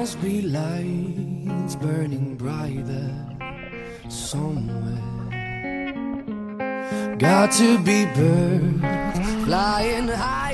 must be lights burning brighter somewhere. Got to be birds flying high.